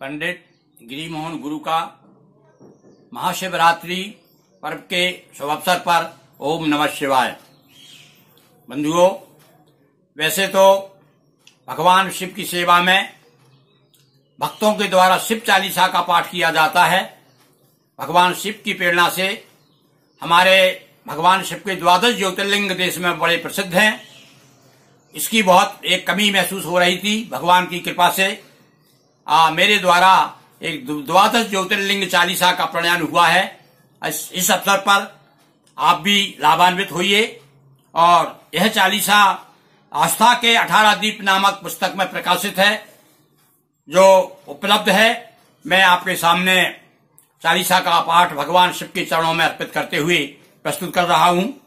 पंडित गिरिमोहन गुरु का महाशिवरात्रि पर्व के शुभ अवसर पर ओम नमः शिवाय। बंधुओं, वैसे तो भगवान शिव की सेवा में भक्तों के द्वारा शिव चालीसा का पाठ किया जाता है। भगवान शिव की प्रेरणा से हमारे भगवान शिव के द्वादश ज्योतिर्लिंग देश में बड़े प्रसिद्ध हैं। इसकी बहुत एक कमी महसूस हो रही थी। भगवान की कृपा से आ, मेरे द्वारा एक द्वादश ज्योतिर्लिंग चालीसा का प्रणयन हुआ है। इस, अवसर पर आप भी लाभान्वित होइए और यह चालीसा आस्था के अठारह दीप नामक पुस्तक में प्रकाशित है जो उपलब्ध है। मैं आपके सामने चालीसा का पाठ भगवान शिव के चरणों में अर्पित करते हुए प्रस्तुत कर रहा हूँ।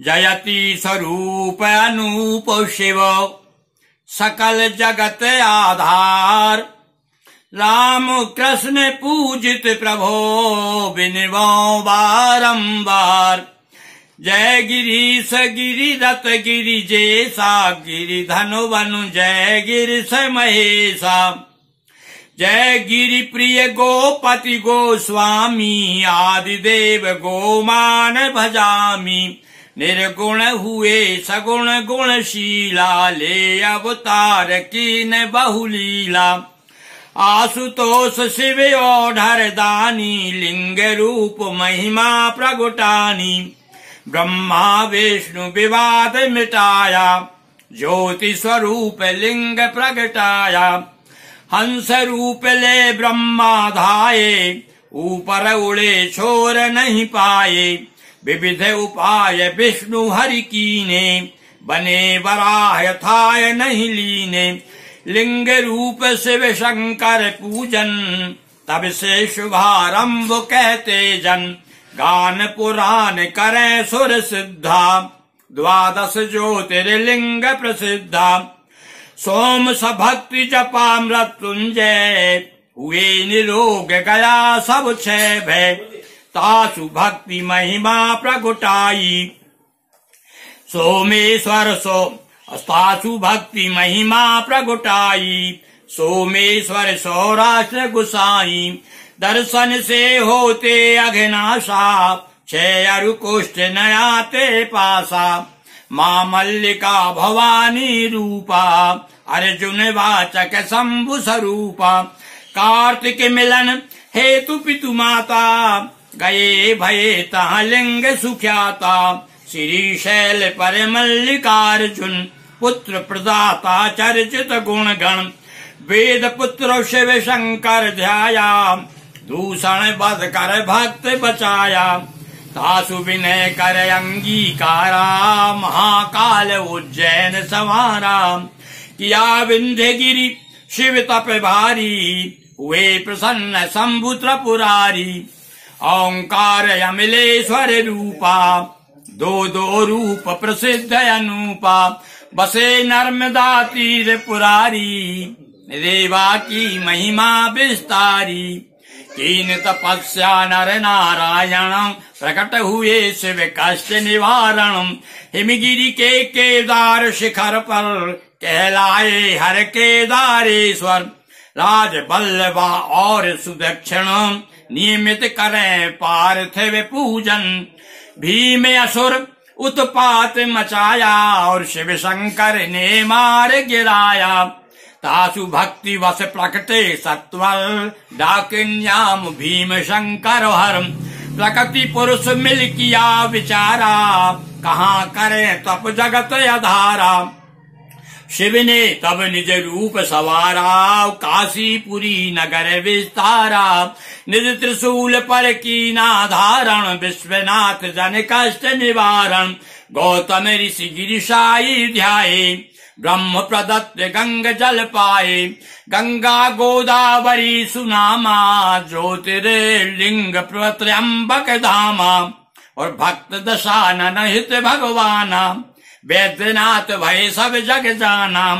जयति स्वरूप अनूप शिव। सकल जगत आधार। राम कृष्ण पूजित प्रभो बिनवो बारंबार जय गिरीश गिरि रत गिरि जेसा गिरि धनु वनु जय गिरीश महेशा। जय गिरि प्रिय गोपति गोस्वामी आदि देव गोमान भजामी। निर्गुण हुए, सगुण गुणशीला, ले अवतार की न बहुलीला। आशुतोष शिव ओढ़र दानी लिंग रूप महिमा प्रगुटानी। ब्रह्मा विष्णु विवाद मिटाया, ज्योति स्वरूप लिंग प्रगटाया। हंस रूप ले ब्रह्मा धाये, ऊपर उड़े छोर नहीं पाए। विविध उपाय विष्णु हरि कीने, बने वराह थाय नहीं लीने। लिंग रूप शिव शंकर पूजन, तब से शुभारंभ कहते जन। गान पुराण करें सुर सिद्धा, द्वादश ज्योतिर्लिंग प्रसिद्धा। सोम सभक्ति जपा मृत्युंजय, हुए निरोग गया सब छह भय। तासु भक्ति महिमा प्रगुटाई। सोमेश्वर सो, तासु भक्ति महिमा प्रगुटाई। सोमेश्वर सौराष्ट्र गुसाई। दर्शन से होते अघनाशा छे अरुकुष्ठ नयाते पासा। माँ मल्लिका भवानी रूपा, अर्जुन वाचक शंभु स्वरूपा। कार्तिक मिलन, हेतु पितु माता। गए भये तह लिंग सुख्याता। श्री शैल पर मल्लिकार्जुन पुत्र प्रदाता चर्चित गुण गण वेद पुत्र शिव शंकर ध्याया, दूषण बध कर भक्त बचाया। तासु विनय कर अंगीकारा, महाकाल उज्जैन सवारा। किया विंध्य गिरी शिव तप भारी, हुए प्रसन्न शंभु त्रिपुरारी ओंकार अमिलेश्वर रूपा दो दो रूप प्रसिद्ध अनुपा बसे नर्मदा तीर पुरारी देवा की महिमा विस्तारी कीन तपस्या नर नारायण प्रकट हुए शिव कष्ट निवारण हिमगिरी के केदार शिखर पर कहलाए हर केदारेश्वर राज बल्लभा और सुदक्षिण नियमित करें पार्थिव पूजन। भीम असुर उत्पात मचाया और शिव शंकर ने मार गिराया। तासु भक्ति वस प्रकटे सत्वल, डाकिन्याम भीम शंकर हर। प्रकृति पुरुष मिल किया विचारा, कहाँ करे तप जगत अधारा। शिव ने तब निज रूप सवारा, काशीपुरी नगर विस्तारा। निज त्रिशूल पर की धारण, विश्वनाथ जन कष्ट निवारण। गौतम ऋषि गिरिशाई ध्याये ब्रह्म प्रदत्त गंग जल पाए गंगा गोदावरी सुनामा, ज्योतिर्लिंग प्रत्यम्बक धामा। और भक्त दशानन हित भगवाना। वैद्यनाथ भय सब जग जाना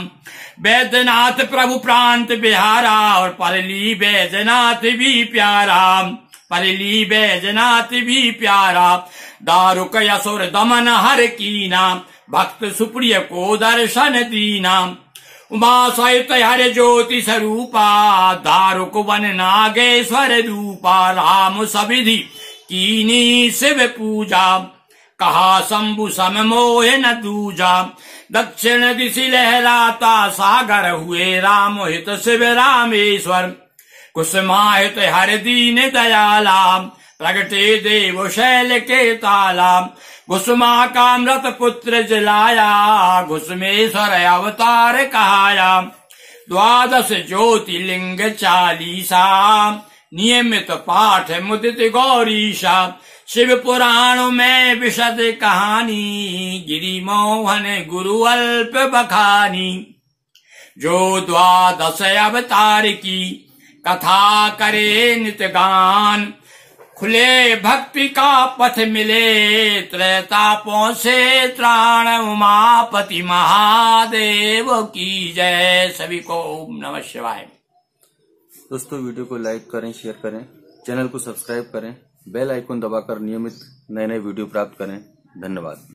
वैद्यनाथ प्रभु प्रांत बिहारा और परली वैद्यनाथ भी प्यारा। परली वैद्यनाथ भी प्यारा। दारुक यसुर दमन हर की नाम भक्त सुप्रिय को दर्शन दीना। उमा सहित हर ज्योति स्वरूपा दारुक वन नागेश्वर रूपा। राम सविधि कीनी शिव पूजा। कहा, शंभु सम मोह न दूजा दक्षिण दिशि लहराता सागर हुए, राम हित शिव रामेश्वर। कुसुमाहित हर दीन दयाला, प्रगटे देव शैल के ताला। घुसमा का मृत पुत्र जलाया घुसमेश्वर अवतार कहाया। द्वादश ज्योतिलिंग चालीसा। नियमित पाठ मुदित गौरीशा शिव पुराण में विशद कहानी गिरी मोहन गुरु अल्प बखानी। जो द्वादश अवतार की कथा करे नित गान, खुले भक्ति का पथ मिले त्रेता से त्राण उमापति महादेव की जय। सभी को ओम नमः शिवाय। दोस्तों, वीडियो को लाइक करें, शेयर करें, चैनल को सब्सक्राइब करें, बेल आइकन दबाकर नियमित नए नए वीडियो प्राप्त करें। धन्यवाद।